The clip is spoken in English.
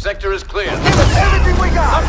Sector is clear. Give us everything we got!